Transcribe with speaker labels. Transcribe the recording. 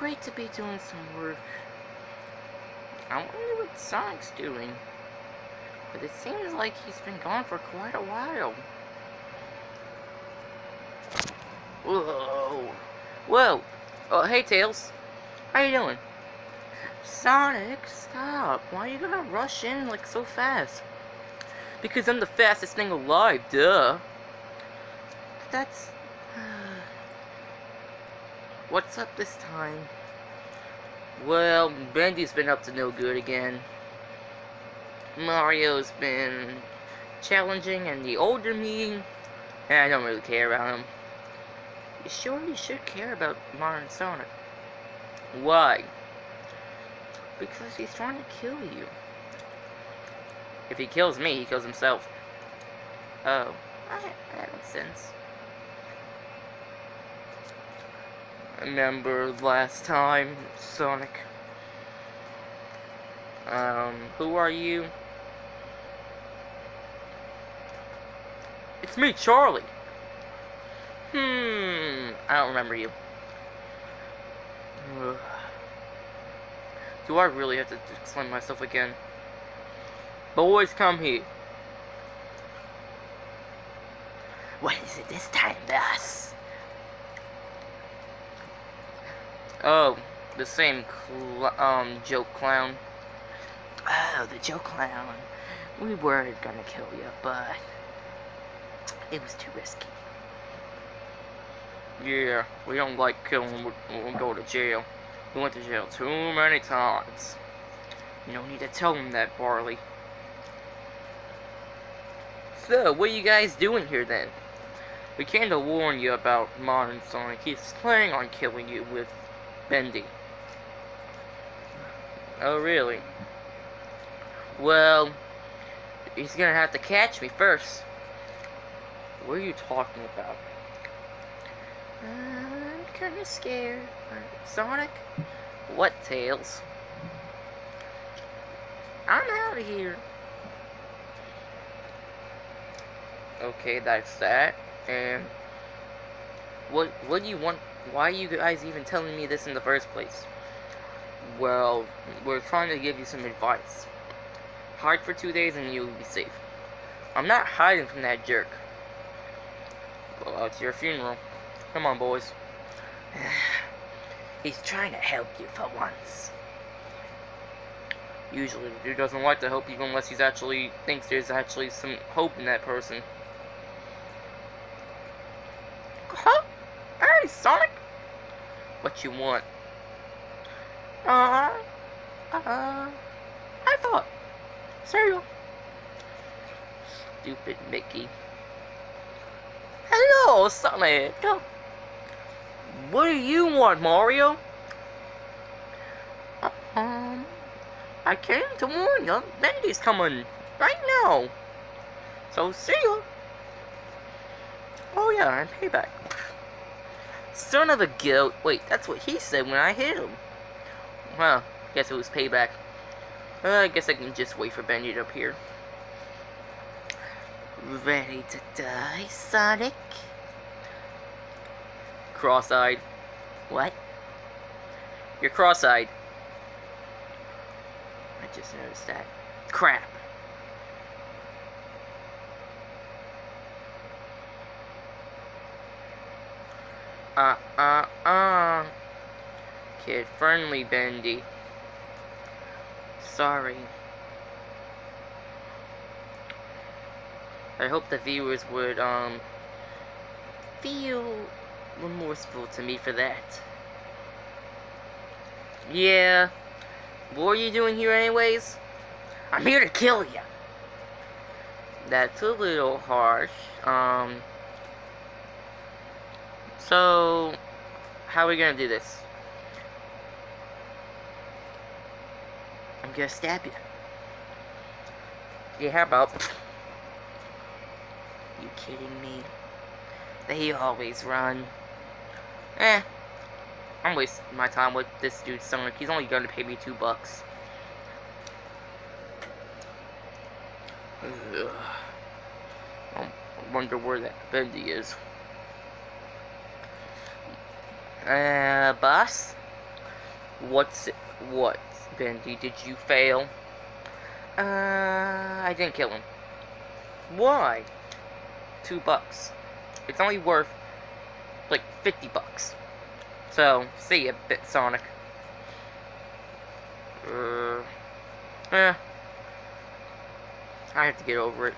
Speaker 1: great to be doing some work. I wonder what Sonic's doing. But it seems like he's been gone for quite a while. Whoa. Whoa. Oh, hey, Tails. How you doing? Sonic, stop. Why are you gonna rush in like so fast? Because I'm the fastest thing alive, duh. That's... What's up this time? Well, Bendy's been up to no good again. Mario's been challenging, and the older me, I don't really care about him. You sure you should care about Modern Sonic? Why? Because he's trying to kill you. If he kills me, he kills himself. Oh, that makes sense. Remember last time, Sonic? Um, who are you? It's me, Charlie. Hmm, I don't remember you. Ugh. Do I really have to explain myself again? Boys, come here. What is it this time, boss? Oh, the same um joke clown. Oh, the joke clown. We were gonna kill you, but it was too risky. Yeah, we don't like killing we go to jail. We went to jail too many times. You don't need to tell him that, Barley. So, what are you guys doing here then? We came to warn you about Modern Sonic. He's planning on killing you with Bendy. Oh, really? Well, he's gonna have to catch me first. What are you talking about? I'm kinda scared. Sonic? What, Tails? I'm out of here. Okay, that's that. And what what do you want? Why are you guys even telling me this in the first place? Well, we're trying to give you some advice. Hide for two days and you'll be safe. I'm not hiding from that jerk. Well, it's your funeral. Come on, boys. He's trying to help you for once. Usually, the dude doesn't like to help you unless he's actually thinks there's actually some hope in that person. Huh? Hey, Sonic! What you want? Uh, uh, I thought. Cereal. Stupid Mickey. Hello, Sonic! What do you want, Mario? Um, I came to warn you, Bendy's coming right now. So see ya. Oh yeah, and payback. Son of a goat. Wait, that's what he said when I hit him. Well, guess it was payback. Uh, I guess I can just wait for Bendy up here. Ready to die, Sonic? Cross-eyed. What? You're cross-eyed. I just noticed that. Crap. Uh, uh, uh. Kid friendly, Bendy. Sorry. I hope the viewers would, um, feel remorseful to me for that. Yeah. What are you doing here anyways? I'm here to kill you. That's a little harsh. Um, so, how are we gonna do this? I'm gonna stab you. Yeah, how about... You kidding me? They always run. Eh. I'm wasting my time with this dude Sonic. He's only gonna pay me two bucks. Ugh. I wonder where that Bendy is. Uh, boss? What's it? What, Bendy? Did you fail? Uh, I didn't kill him. Why? Two bucks. It's only worth like 50 bucks. So, see ya, Bit Sonic. Uh, eh. I have to get over it.